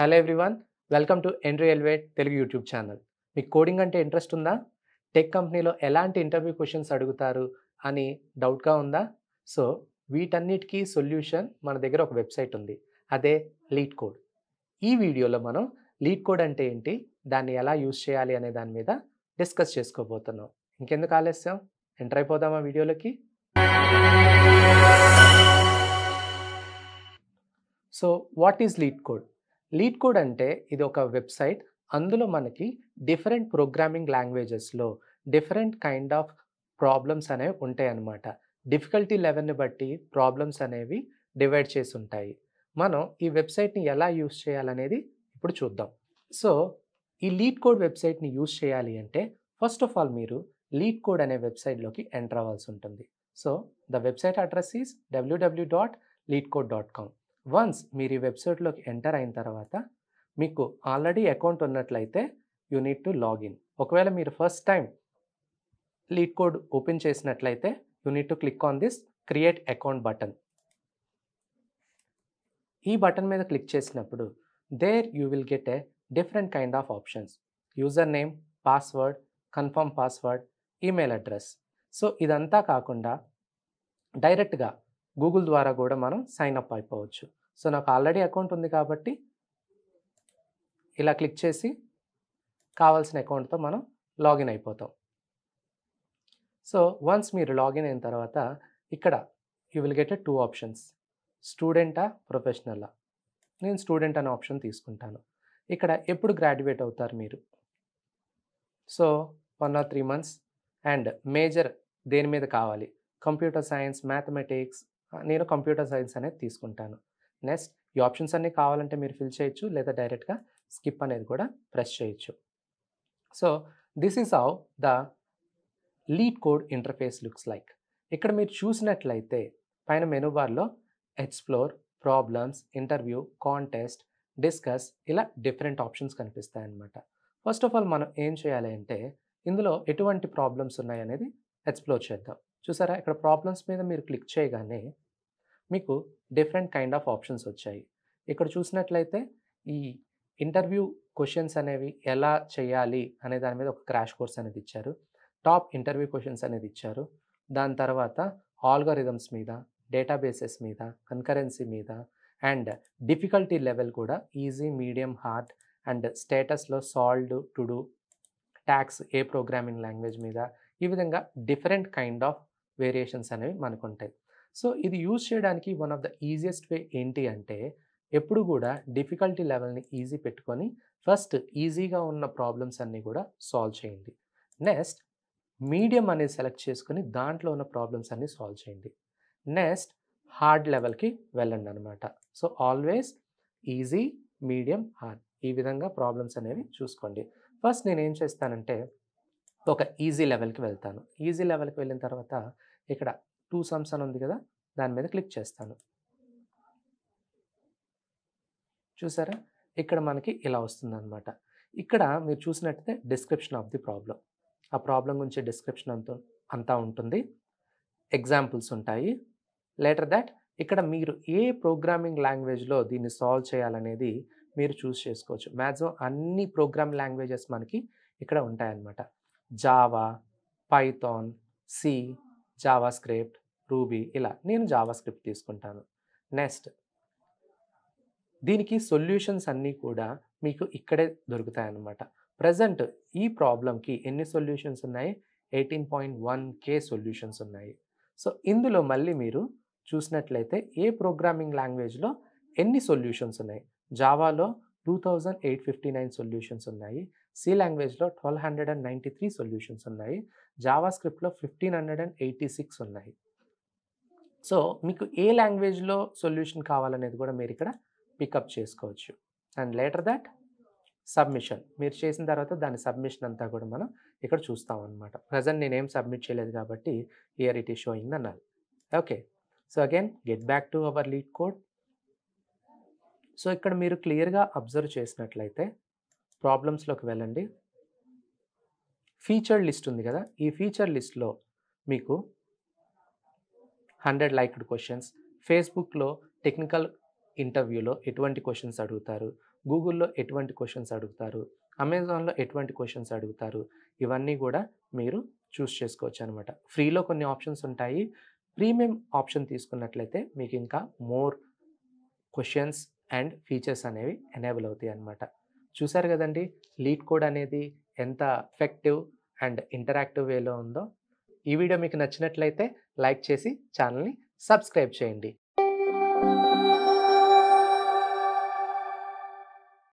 Hello everyone welcome to Entri elevate Telugu YouTube channel మీకు coding అంటే interest ఉందా? Tech కంపెనీలో ఎలాంటి ఇంటర్వ్యూ క్వశ్చన్స్ అడుగుతారు అని డౌట్గా ఉందా? సో వీటన్నిటికీ సొల్యూషన్ మన దగ్గర ఒక వెబ్సైట్ ఉంది. అదే లీడ్ కోడ్ ఈ వీడియోలో మనం లీడ్ కోడ్ అంటే ఏంటి? దాన్ని ఎలా యూజ్ చేయాలి అనే దాని మీద డిస్కస్ చేసుకోబోతున్నాం. ఇంకెందుకు ఆలస్యం? ఎంటర్ అయిపోదామా వీడియోలోకి? So what is LeetCode LeetCode అంటే ఇది ఒక వెబ్సైట్. అందులో మనకి డిఫరెంట్ ప్రోగ్రామింగ్ లాంగ్వేజెస్లో డిఫరెంట్ కైండ్ ఆఫ్ ప్రాబ్లమ్స్ అనేవి ఉంటాయి అన్నమాట డిఫికల్టీ లెవెల్ని బట్టి ప్రాబ్లమ్స్ అనేవి డివైడ్ చేసి ఉంటాయి మనం ఈ వెబ్సైట్ని ఎలా యూస్ చేయాలనేది ఇప్పుడు చూద్దాం. సో ఈ లీడ్ కోడ్ వెబ్సైట్ని యూస్ చేయాలి అంటే ఫస్ట్ ఆఫ్ ఆల్ మీరు లీడ్ కోడ్ అనే వెబ్సైట్లోకి ఎంటర్ అవ్వాల్సి ఉంటుంది. So the website address is W W dot LeetCode dot com once మీరు ఈ వెబ్సైట్లోకి ఎంటర్ అయిన తర్వాత మీకు ఆల్రెడీ అకౌంట్ ఉన్నట్లయితే యూ నీడ్ టు లాగిన్ ఒకవేళ మీరు first time LeetCode open చేసినట్లయితే you need to click on this create account button. ఈ బటన్ మీద క్లిక్ చేసినప్పుడు there you will get a different kind of options. User name password confirm password email address. So ఇదంతా కాకుండా డైరెక్ట్గా Google ద్వారా కూడా మనం సైన్ అప్ అయిపోవచ్చు. సో నాకు ఆల్రెడీ అకౌంట్ ఉంది కాబట్టి ఇలా క్లిక్ చేసి కావాల్సిన అకౌంట్తో మనం లాగిన్ అయిపోతాం. సో వన్స్ మీరు లాగిన్ అయిన తర్వాత ఇక్కడ you will get a two options. స్టూడెంటా ప్రొఫెషనలా? నేను స్టూడెంట్ అనే ఆప్షన్ తీసుకుంటాను. ఇక్కడ ఎప్పుడు గ్రాడ్యుయేట్ అవుతారు మీరు? So one or three months and major దేని మీద కావాలి? కంప్యూటర్ సైన్స్ మ్యాథమెటిక్స్ నేను కంప్యూటర్ సైన్స్ అనేది తీసుకుంటాను. నెక్స్ట్ ఈ ఆప్షన్స్ అన్నీ కావాలంటే మీరు ఫిల్ చేయొచ్చు లేదా డైరెక్ట్గా స్కిప్ అనేది కూడా ప్రెస్ చేయొచ్చు. So this is how the LeetCode interface looks like. ఇక్కడ మీరు చూసినట్లయితే పైన మెనూ బార్లో explore problems interview contest discuss ఇలా డిఫరెంట్ ఆప్షన్స్ కనిపిస్తాయి అన్నమాట ఫస్ట్ ఆఫ్ ఆల్ మనం ఏం చేయాలి అంటే ఇందులో ఎటువంటి ప్రాబ్లమ్స్ ఉన్నాయి అనేది ఎక్స్ప్లోర్ చేద్దాం. చూసారా? ఇక్కడ ప్రాబ్లమ్స్ మీద మీరు క్లిక్ చేయగానే మీకు డిఫరెంట్ కైండ్ ఆఫ్ ఆప్షన్స్ వచ్చాయి. ఇక్కడ చూసినట్లయితే ఈ ఇంటర్వ్యూ క్వశ్చన్స్ అనేవి ఎలా చేయాలి అనే దాని మీద ఒక క్రాష్ కోర్స్ అనేది ఇచ్చారు. టాప్ ఇంటర్వ్యూ క్వశ్చన్స్ అనేది ఇచ్చారు. దాని తర్వాత ఆల్గరిథమ్స్ మీద డేటాబేసెస్ మీద కన్కరెన్సీ మీద అండ్ డిఫికల్టీ లెవెల్ కూడా ఈజీ మీడియం హార్డ్ అండ్ స్టేటస్లో సాల్వ్డ్ టు డూ ట్యాక్స్ ఏ ప్రోగ్రామింగ్ లాంగ్వేజ్ మీద ఈ విధంగా డిఫరెంట్ కైండ్ ఆఫ్ వేరియేషన్స్ అనేవి మనకు ఉంటాయి. సో ఇది యూజ్ చేయడానికి one of the easiest way ఏంటి అంటే ఎప్పుడు కూడా డిఫికల్టీ లెవెల్ని ఈజీ పెట్టుకొని ఫస్ట్ ఈజీగా ఉన్న ప్రాబ్లమ్స్ అన్నీ కూడా సాల్వ్ చేయండి. నెక్స్ట్ మీడియం అనేది సెలెక్ట్ చేసుకొని దాంట్లో ఉన్న ప్రాబ్లమ్స్ అన్నీ సాల్వ్ చేయండి. నెక్స్ట్ హార్డ్ లెవెల్కి వెళ్ళండి అనమాట so always easy medium hard ఈ విధంగా ప్రాబ్లమ్స్ అనేవి చూసుకోండి. ఫస్ట్ నేను ఏం చేస్తానంటే ఒక ఈజీ లెవెల్కి వెళ్తాను. ఈజీ లెవెల్కి వెళ్ళిన తర్వాత ఇక్కడ టూ సమ్స్ అని ఉంది కదా దాని మీద క్లిక్ చేస్తాను. చూసారా? ఇక్కడ మనకి ఇలా వస్తుంది అనమాట ఇక్కడ మీరు చూసినట్టయితే డిస్క్రిప్షన్ ఆఫ్ ది ప్రాబ్లం ఆ ప్రాబ్లం గురించి డిస్క్రిప్షన్ అంతా అంతా ఉంటుంది. ఎగ్జాంపుల్స్ ఉంటాయి. లేటర్ దాట్ ఇక్కడ మీరు ఏ ప్రోగ్రామింగ్ లాంగ్వేజ్లో దీన్ని సాల్వ్ చేయాలనేది మీరు చూస్ చేసుకోవచ్చు. మ్యాక్సిమం అన్ని ప్రోగ్రామ్ లాంగ్వేజెస్ మనకి ఇక్కడ ఉంటాయన్నమాట. Java Python C JavaScript Ruby ఇలా నేను జావా స్క్రిప్ట్ తీసుకుంటాను. నెక్స్ట్. దీనికి సొల్యూషన్స్ అన్నీ కూడా మీకు ఇక్కడే దొరుకుతాయి అన్నమాట ప్రజెంట్ ఈ ప్రాబ్లంకి ఎన్ని సొల్యూషన్స్ ఉన్నాయి? Eighteen point one K solutions ఉన్నాయి. సో ఇందులో మళ్ళీ మీరు చూసినట్లయితే ఏ ప్రోగ్రామింగ్ లాంగ్వేజ్లో ఎన్ని సొల్యూషన్స్ ఉన్నాయి? జావాలో two thousand eight fifty nine solutions ఉన్నాయి. సి లాంగ్వేజ్లో twelve hundred and ninety three solutions ఉన్నాయి. జావా స్క్రిప్ట్లో fifteen hundred and eighty six ఉన్నాయి. సో మీకు ఏ లాంగ్వేజ్లో సొల్యూషన్ కావాలనేది కూడా మీరు ఇక్కడ పికప్ చేసుకోవచ్చు. And later that submission. మీరు చేసిన తర్వాత దాని సబ్మిషన్ అంతా కూడా మనం ఇక్కడ చూస్తాం అనమాట ప్రజెంట్ నేనేం సబ్మిట్ చేయలేదు కాబట్టి హియర్ ఇట్ ఈ షోయింగ్ అన్నారు. Okay. So again get back to our LeetCode. So ఇక్కడ మీరు క్లియర్గా అబ్జర్వ్ చేసినట్లయితే ప్రాబ్లమ్స్లోకి వెళ్ళండి. ఫీచర్ లిస్ట్ ఉంది కదా? ఈ ఫీచర్ లిస్ట్లో మీకు హండ్రెడ్ లైక్డ్ క్వశ్చన్స్ ఫేస్బుక్లో టెక్నికల్ ఇంటర్వ్యూలో ఎటువంటి క్వశ్చన్స్ అడుగుతారు గూగుల్‌లో ఎటువంటి క్వశ్చన్స్ అడుగుతారు, అమెజాన్‌లో ఎటువంటి క్వశ్చన్స్ అడుగుతారు, ఇవన్నీ కూడా మీరు చూస్ చేసుకోవచ్చు అనమాట ఫ్రీలో కొన్ని ఆప్షన్స్ ఉంటాయి. ప్రీమియం ఆప్షన్ తీసుకున్నట్లయితే మీకు ఇంకా మోర్ క్వశ్చన్స్ అండ్ ఫీచర్స్ అనేవి ఎనేబుల్ అవుతాయన్నమాట. చూసారు కదండి లీడ్ కోడ్ అనేది ఎంత ఎఫెక్టివ్ అండ్ ఇంటరాక్టివ్ వేలో ఉందో. ఈ వీడియో మీకు నచ్చినట్లయితే లైక్ చేసి ఛానల్ని సబ్స్క్రైబ్ చేయండి.